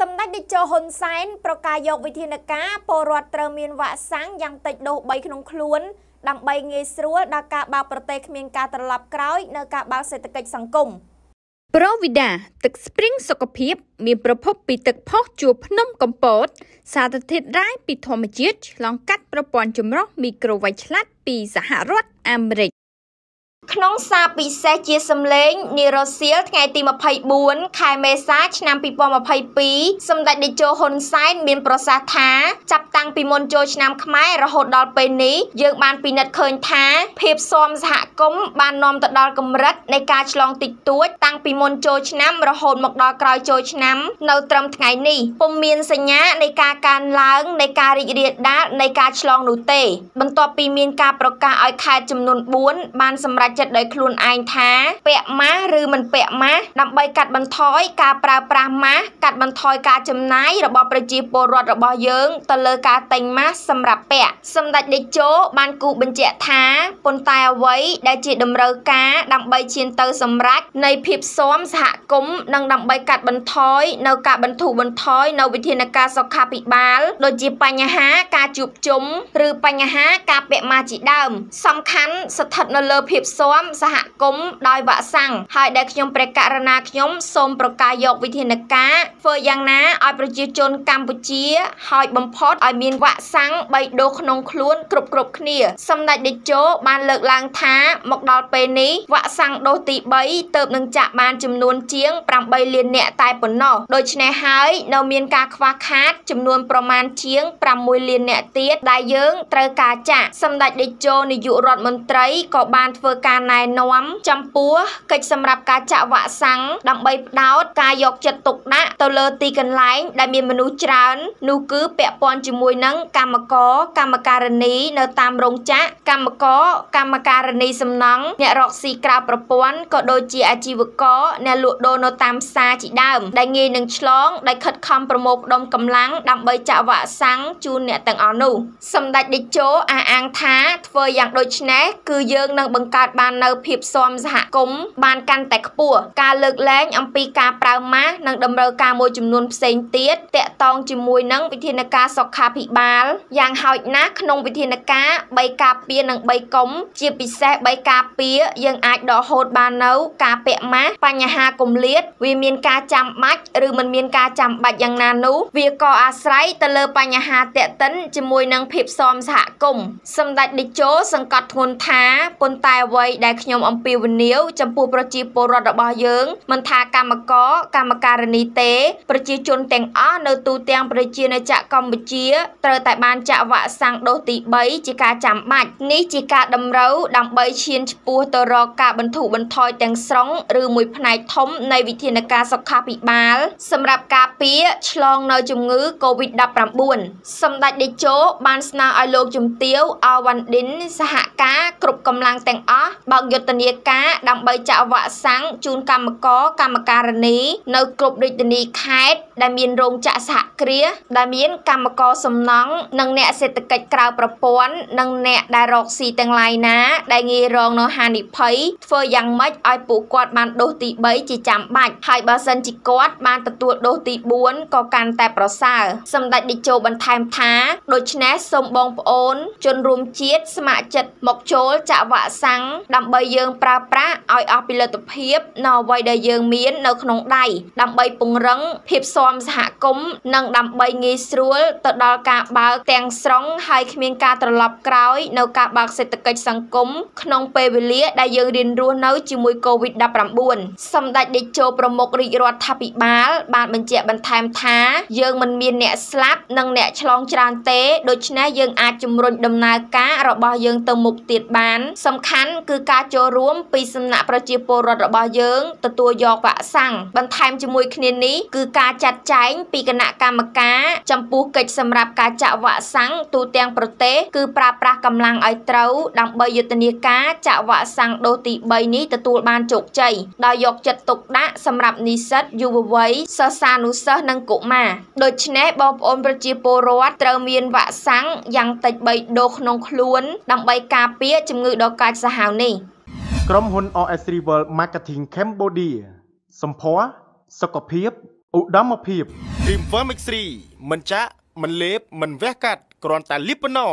សម្ដេចតេជោហ៊ុនសែនប្រកាសយកវិធានការពលរដ្ឋត្រូវមានវ៉ាក់សាំងយ៉ាងតិចដូស3ក្នុងខ្លួនដើម្បីងាយស្រួលដល់ការបើកប្រទេសគ្មានការត្រឡប់ក្រោយនៅការបើកសេដ្ឋកិច្ចសង្គមប្រូវីដាទឹកស្ព្រីងសុខភាព មានប្រភពពីទឹកផុសជួរភ្នំកំពត សារធាតុរ៉ែពីធម្មជាតិឆ្លងកាត់ប្រព័ន្ធចម្រោះមីក្រូវ៉ាច់ឆ្លាតពីសហរដ្ឋអាមេរិក ក្នុងសារពិសេសជាសម្លេងនីរ៉ូសៀលថ្ងៃទី24ខែមេសាឆ្នាំ2022សម្ដេចតេជោហ៊ុនសែនមានប្រសាសន៍ថាចាប់តាំងពីមុនចូលឆ្នាំខ្មែររហូតដល់ពេលនេះយើងបានពិនិត្យឃើញថាភាពស៊ាំសហគមន៍បាននាំទៅដល់កម្រិតនៃការឆ្លងតិចតួចតាំងពីមុនចូលឆ្នាំរហូតមកដល់ក្រោយចូលឆ្នាំនៅត្រឹមថ្ងៃនេះពុំមានសញ្ញានៃការកើនឡើងនៃការរីករាលដាលនៃការឆ្លងនោះទេ បន្ទាប់ពីមានការប្រកាសឲ្យខេត្តចំនួន4បានសម្រេចចិត្តដោយខ្លួនឯងថាពាក់ម៉ាស់ឬមិនពាក់ម៉ាស់ដើម្បីកាត់បន្ថយការប្រើប្រាស់ម៉ាស់កាត់បន្ថយការចំណាយរបស់ប្រជាពលរដ្ឋរបស់យើងទៅលើការទិញម៉ាស់សម្រាប់ពាក់សម្ដេចតេជោបានគូបញ្ជាក់ថាប៉ុន្តែអ្វីដែលជាតម្រូវការដើម្បីឈានទៅសម្រេចនៃភាពស៊ាំសហគមន៍និងដើម្បីកាត់បន្ថយនៅការបន្ធូរបន្ថយនៅវិធានការសុខាភិបាលដូចជាបញ្ហាការជួបជុំឬបញ្ហាការពាក់ម៉ាស់ជាដើមសំខាន់ស្ថិតនៅលើភាពស៊ាំសហគមន៍ដោយវ៉ាក់សាំងហើយដែលខ្ញុំព្រះករណាខ្ញុំសូមប្រកាសយកវិធានការធ្វើយ៉ាងណាឲ្យប្រជាជនកម្ពុជាហើយបំផុតឲ្យមានវ៉ាក់សាំង3ដូសក្នុងខ្លួនគ្រប់គ្រប់គ្នា សម្ដេចតេជោបានលើកឡើងថាមកដល់ពេលនេះវ៉ាក់សាំងដូសទី3ទៅនឹងចាក់បានចំនួនជាង8លាននាក់តែប៉ុណ្ណោះដូច្នេះហើយនៅមានការខ្វះខាតចំនួនប្រមាណជាង6លាននាក់ទៀតដែលយើងត្រូវការចាក់សម្ដេចតេជោនាយករដ្ឋមន្ត្រីក៏បានធ្វើការណែនាំចំពោះកិច្ចសម្រាប់ការចាក់វ៉ាក់សាំងដើម្បីផ្ដោតការយកចិត្តទុកដាក់ទៅលើទីកន្លែងដែលមានមនុស្សច្រើននោះគឺពាក់ព័ន្ធជាមួយនឹងកម្មករកម្មការិនីនៅតាមរោងចក្រកម្មករកម្មការិនីសំណង់អ្នករកស៊ីក្រៅប្រព័ន្ធក៏ដូចជាអាជីវករអ្នកលក់ដូរនៅតាមផ្សារជាដើមដែលងាយនឹងឆ្លងដោយខិតខំប្រមូលផ្ដុំកម្លាំងដើម្បីចាក់វ៉ាក់សាំងជូនអ្នកទាំងអស់នោះសម្ដេចតេជោអះអាងថាធ្វើយ៉ាងដូចនេះគឺយើងនឹងបង្កើតបាននៅភាពស៊ាំសហគមន៍បានកាន់តែខ្ពស់ការលើកលែងអំពីការប្រើម៉ាស់និងតម្រូវការមួយចំនួនផ្សេងទៀតតាក់ទងជាមួយនឹងវិធានការសុខាភិបាលយ៉ាងហោចណាស់ក្នុងវិធានការ3ការពារនិង3កុំជាពិសេស3ការពារយើងអាចដកហូតបាននៅការពាក់ម៉ាស់បញ្ហាគម្លាតវាមានការចាំបាច់ឬមិនមានការចាំបាច់យ៉ាងណានោះវាក៏អាស្រ័យទៅលើបញ្ហាតាក់ទិនជាមួយនឹងភាពសមសហគមន៍សម្ដេចតេជោសង្កត់ធ្ងន់ថាប៉ុន្តែអ្វីដែលខ្ញុំអំពាវនាវចំពោះប្រជាពលរដ្ឋរបស់យើងមិនថាកម្មករកម្មការិនីទេ ប្រជាជនទាំងអស់នៅទូទាំងប្រជាណាចក្រកម្ពុជាត្រូវតែបានចាក់វ៉ាក់សាំងដូសទី3ជាការចាំបាច់នេះជាការតម្រូវដើម្បីឈានឆ្ពោះទៅរកការបន្ធូរបន្ថយទាំងស្រុងឬមួយផ្នែកធំនៃវិធានការសុខាភិបាល សម្រាប់ការពារឆ្លងនៅជំងឺ Covid-19 សម្ដេចតេជោបានស្នើឲ្យលោកជំទាវអវ៉ាន់ឌិនសហការគ្រប់កម្លាំងទាំងអស់បើកយុទ្ធនាការដើម្បីចាក់វ៉ាក់សាំងជូនកម្មករកម្មការិនី នៅគ្រប់រាជធានីខេត្តដែលមានរោងចក្រសហគ្រាសដែលមានកម្មករសំណង់និងអ្នកសេដ្ឋកិច្ចក្រៅប្រព័ន្ធនិងអ្នកដែលរកស៊ីទាំងឡាយណា ដែលងាយរងនៅហានិភ័យធ្វើយ៉ាងម៉េចឲ្យពួកគាត់បានដូសទី3ជាចាំបាច់ហើយបើសិនជាគាត់បានទទួលដូសទី4ក៏កាន់តែប្រសើរសម្ដេចតេជោបន្ថែមថាដូច្នេះសូមបងប្អូន ជនរួមជាតិស្ម័គ្រចិត្តមកចូលចាក់វ៉ាក់សាំងដើម្បីយើងប្រើប្រាស់ឲ្យអស់ពីលទ្ធភាពនៅអ្វីដែលយើងមាននៅក្នុងដៃដើម្បីពង្រឹងភាពស៊ាំសហគមន៍និងដើម្បីងាយស្រួលទៅដល់ការបើកទាំងស្រុងហើយគ្មានការត្រឡប់ក្រោយនៅការបើកសេដ្ឋកិច្ចសង្គមក្នុងពេលវេលាដែលយើងរៀនរស់នៅជាមួយ COVID-19 សម្ដេចតេជោប្រមុខរាជរដ្ឋាភិបាល បានបញ្ជាក់បន្ថែមថា យើងមិនមានអ្នកស្លាប់និងអ្នកឆ្លងច្រើនទេដូច្នេះយើងអាចជំរុញដំណើរការរបស់យើងទៅមុខទៀតបាន សំខាន់គឺការចូលរួមពីសំណាក់ប្រជាពលរដ្ឋរបស់យើងទទួលយកវ៉ាក់សាំងបន្ថែមជាមួយគ្នានេះគឺការចាត់ចែងពីគណៈកម្មការចំពោះកិច្ចសម្រាប់ការចាក់វ៉ាក់សាំងទូទាំងប្រទេសគឺប្រើប្រាស់កម្លាំងឲ្យត្រូវដើម្បីយុទ្ធនាការចាក់វ៉ាក់សាំងដូសទី3នេះទទួលបានជោគជ័យដោយយកចិត្តទុកដាក់សម្រាប់និស្សិតយុវវ័យសិស្សានុសិស្សនិងកុមារដូច្នេះបងប្អូនប្រជាពលរដ្ឋត្រូវមានវ៉ាក់សាំងយ៉ាងតិច3ដូសក្នុងខ្លួនដើម្បីការពារជំងឺដ៏កាចសាហាវនេះ ក្រុមហ៊ុន RS Rival Marketing Cambodia សម្ភារសុខភាពឧត្តមភាព Dream Firm X3 មិនចាក់មិនលេបមិនវះកាត់គ្រាន់តែលាបប៉ុណ្ណោះ